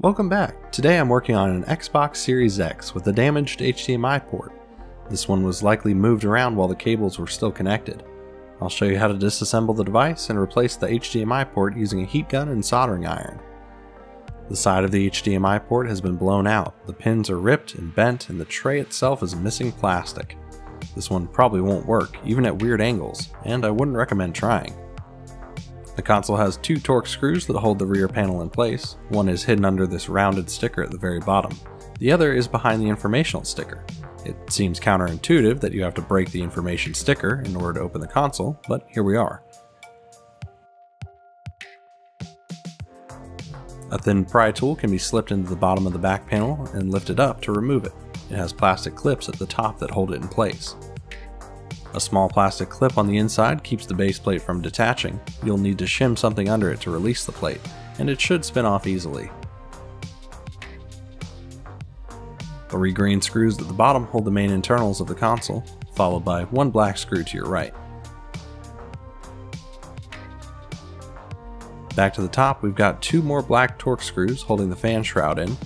Welcome back. Today I'm working on an Xbox Series X with a damaged HDMI port. This one was likely moved around while the cables were still connected. I'll show you how to disassemble the device and replace the HDMI port using a heat gun and soldering iron. The side of the HDMI port has been blown out, the pins are ripped and bent, and the tray itself is missing plastic. This one probably won't work, even at weird angles, and I wouldn't recommend trying. The console has two Torx screws that hold the rear panel in place. One is hidden under this rounded sticker at the very bottom. The other is behind the informational sticker. It seems counterintuitive that you have to break the information sticker in order to open the console, but here we are. A thin pry tool can be slipped into the bottom of the back panel and lifted up to remove it. It has plastic clips at the top that hold it in place. A small plastic clip on the inside keeps the base plate from detaching. You'll need to shim something under it to release the plate, and it should spin off easily. Three green screws at the bottom hold the main internals of the console, followed by one black screw to your right. Back to the top, we've got two more black Torx screws holding the fan shroud in,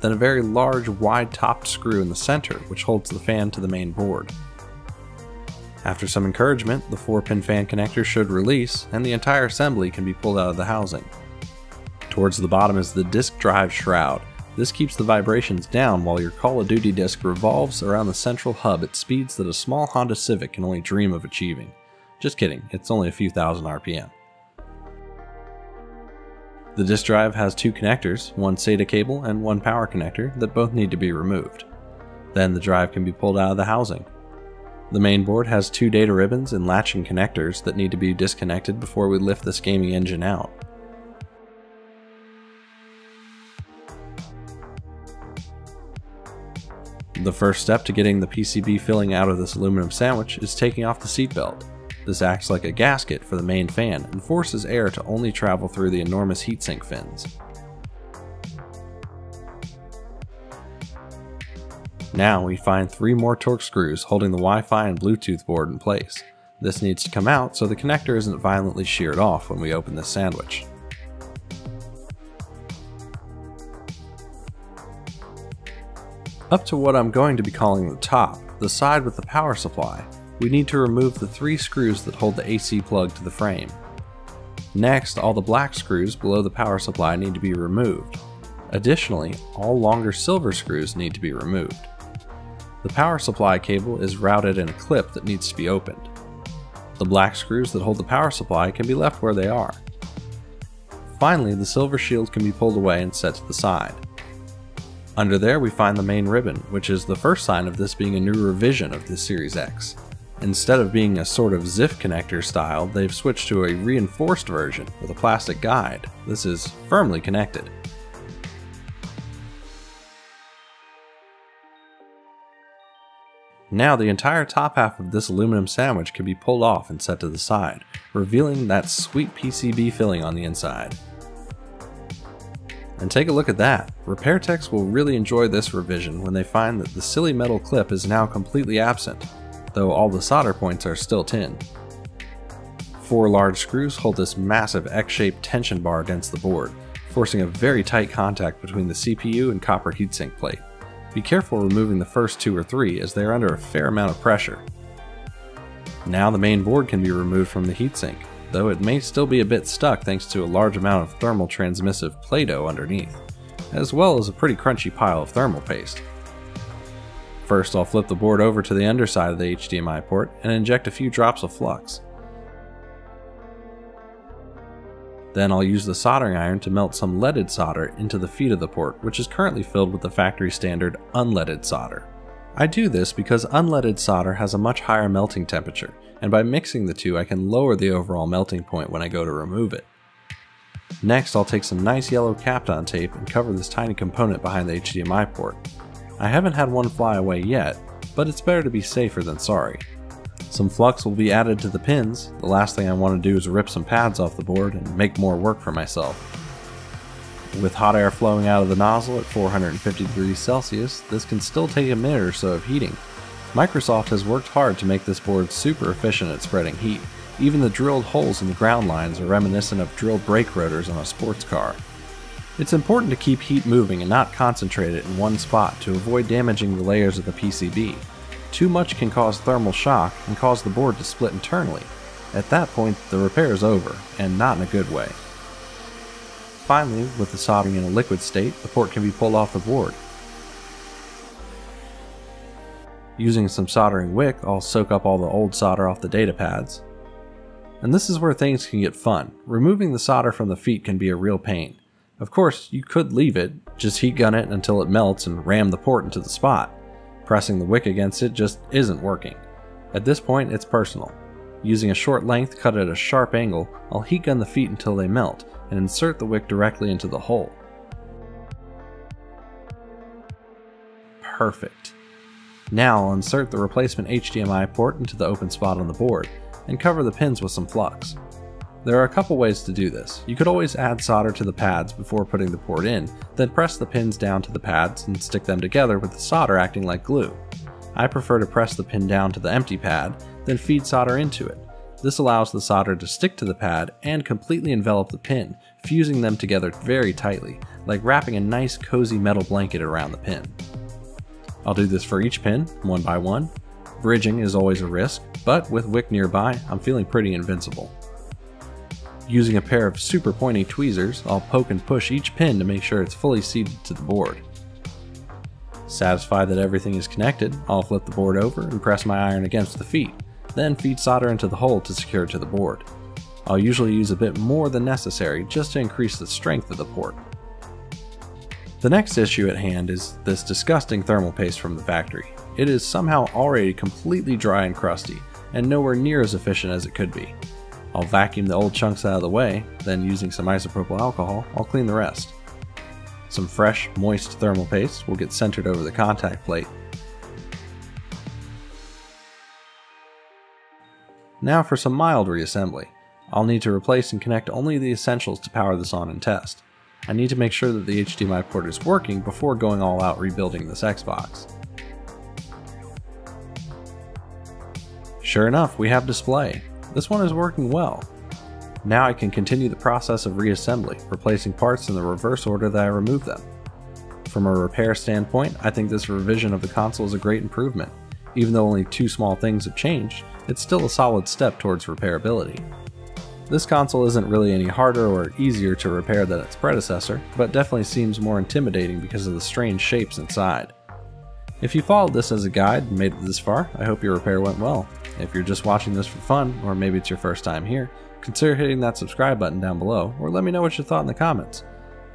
then a very large wide topped screw in the center which holds the fan to the main board. After some encouragement, the 4-pin fan connector should release, and the entire assembly can be pulled out of the housing. Towards the bottom is the disk drive shroud. This keeps the vibrations down while your Call of Duty disc revolves around the central hub at speeds that a small Honda Civic can only dream of achieving. Just kidding, it's only a few thousand RPM. The disk drive has two connectors, one SATA cable and one power connector that both need to be removed. Then the drive can be pulled out of the housing. The main board has two data ribbons and latching connectors that need to be disconnected before we lift this gaming engine out. The first step to getting the PCB filling out of this aluminum sandwich is taking off the seatbelt. This acts like a gasket for the main fan and forces air to only travel through the enormous heatsink fins. Now we find three more Torx screws holding the Wi-Fi and Bluetooth board in place. This needs to come out so the connector isn't violently sheared off when we open this sandwich. Up to what I'm going to be calling the top, the side with the power supply, we need to remove the three screws that hold the AC plug to the frame. Next, all the black screws below the power supply need to be removed. Additionally, all longer silver screws need to be removed. The power supply cable is routed in a clip that needs to be opened. The black screws that hold the power supply can be left where they are. Finally, the silver shield can be pulled away and set to the side. Under there we find the main ribbon, which is the first sign of this being a new revision of the Series X. Instead of being a sort of ZIF connector style, they've switched to a reinforced version with a plastic guide. This is firmly connected. Now the entire top half of this aluminum sandwich can be pulled off and set to the side, revealing that sweet PCB filling on the inside. And take a look at that. Repair techs will really enjoy this revision when they find that the silly metal clip is now completely absent, though all the solder points are still tin. Four large screws hold this massive X-shaped tension bar against the board, forcing a very tight contact between the CPU and copper heatsink plate. Be careful removing the first two or three as they are under a fair amount of pressure. Now the main board can be removed from the heatsink, though it may still be a bit stuck thanks to a large amount of thermal transmissive Play-Doh underneath, as well as a pretty crunchy pile of thermal paste. First I'll flip the board over to the underside of the HDMI port and inject a few drops of flux. Then I'll use the soldering iron to melt some leaded solder into the feet of the port, which is currently filled with the factory standard unleaded solder. I do this because unleaded solder has a much higher melting temperature, and by mixing the two I can lower the overall melting point when I go to remove it. Next I'll take some nice yellow Kapton tape and cover this tiny component behind the HDMI port. I haven't had one fly away yet, but it's better to be safer than sorry. Some flux will be added to the pins. The last thing I want to do is rip some pads off the board and make more work for myself. With hot air flowing out of the nozzle at 450 degrees Celsius, this can still take a minute or so of heating. Microsoft has worked hard to make this board super efficient at spreading heat. Even the drilled holes in the ground lines are reminiscent of drilled brake rotors on a sports car. It's important to keep heat moving and not concentrate it in one spot to avoid damaging the layers of the PCB. Too much can cause thermal shock and cause the board to split internally. At that point, the repair is over, and not in a good way. Finally, with the soldering in a liquid state, the port can be pulled off the board. Using some soldering wick, I'll soak up all the old solder off the data pads. And this is where things can get fun. Removing the solder from the feet can be a real pain. Of course, you could leave it, just heat gun it until it melts and ram the port into the spot. Pressing the wick against it just isn't working. At this point, it's personal. Using a short length cut at a sharp angle, I'll heat gun the feet until they melt, and insert the wick directly into the hole. Perfect. Now I'll insert the replacement HDMI port into the open spot on the board, and cover the pins with some flux. There are a couple ways to do this. You could always add solder to the pads before putting the port in, then press the pins down to the pads and stick them together with the solder acting like glue. I prefer to press the pin down to the empty pad, then feed solder into it. This allows the solder to stick to the pad and completely envelop the pin, fusing them together very tightly, like wrapping a nice cozy metal blanket around the pin. I'll do this for each pin, one by one. Bridging is always a risk, but with wick nearby, I'm feeling pretty invincible. Using a pair of super pointy tweezers, I'll poke and push each pin to make sure it's fully seated to the board. Satisfied that everything is connected, I'll flip the board over and press my iron against the feet, then feed solder into the hole to secure it to the board. I'll usually use a bit more than necessary just to increase the strength of the port. The next issue at hand is this disgusting thermal paste from the factory. It is somehow already completely dry and crusty, and nowhere near as efficient as it could be. I'll vacuum the old chunks out of the way, then using some isopropyl alcohol, I'll clean the rest. Some fresh, moist thermal paste will get centered over the contact plate. Now for some mild reassembly. I'll need to replace and connect only the essentials to power this on and test. I need to make sure that the HDMI port is working before going all out rebuilding this Xbox. Sure enough, we have display. This one is working well. Now I can continue the process of reassembly, replacing parts in the reverse order that I removed them. From a repair standpoint, I think this revision of the console is a great improvement. Even though only two small things have changed, it's still a solid step towards repairability. This console isn't really any harder or easier to repair than its predecessor, but definitely seems more intimidating because of the strange shapes inside. If you followed this as a guide and made it this far, I hope your repair went well. If you're just watching this for fun, or maybe it's your first time here, consider hitting that subscribe button down below, or let me know what you thought in the comments.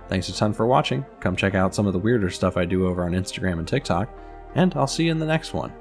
Thanks a ton for watching, come check out some of the weirder stuff I do over on Instagram and TikTok, and I'll see you in the next one.